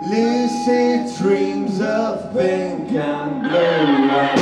Lucy Lucid dreams of pink and blue.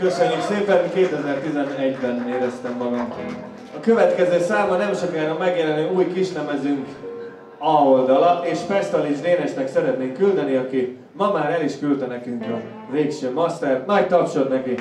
Köszönjük szépen, 2011-ben éreztem magam. A következő száma nem sokára megjelenő új kislemezünk A oldala, és Pestalics Dénesnek szeretnénk küldeni, aki ma már el is küldte nekünk a végső master. Nagy tapsot neki!